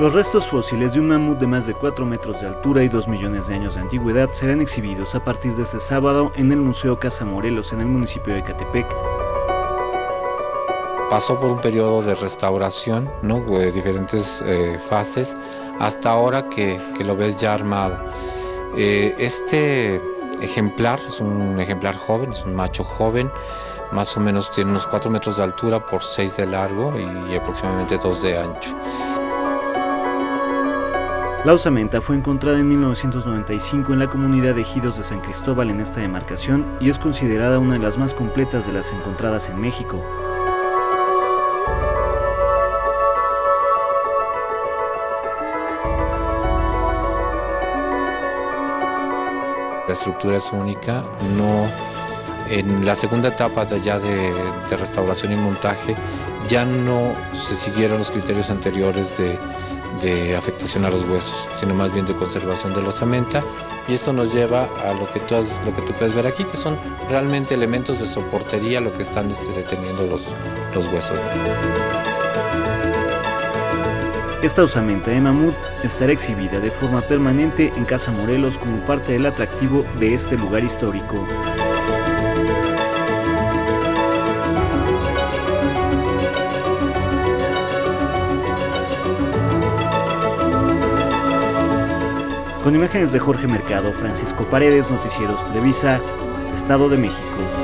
Los restos fósiles de un mamut de más de 4 metros de altura y 2 millones de años de antigüedad serán exhibidos a partir de este sábado en el Museo Casa Morelos en el municipio de Catepec. Pasó por un periodo de restauración, ¿no? de diferentes eh, fases, hasta ahora que, que, lo ves ya armado. Eh, este ejemplar es un ejemplar joven, es un macho joven, más o menos tiene unos 4 metros de altura por 6 de largo y aproximadamente 2 de ancho. La osamenta fue encontrada en 1995 en la comunidad de Ejidos de San Cristóbal en esta demarcación y es considerada una de las más completas de las encontradas en México. La estructura es única, no en la segunda etapa de, ya de, de restauración y montaje ya no se siguieron los criterios anteriores de de afectación a los huesos, sino más bien de conservación de la osamenta. Y esto nos lleva a lo que tú, tú puedes ver aquí, que son realmente elementos de soportería lo que están este, deteniendo los, los huesos. Esta osamenta de mamut estará exhibida de forma permanente en Casa Morelos como parte del atractivo de este lugar histórico. Con imágenes de Jorge Mercado, Francisco Paredes, Noticieros Televisa, Estado de México.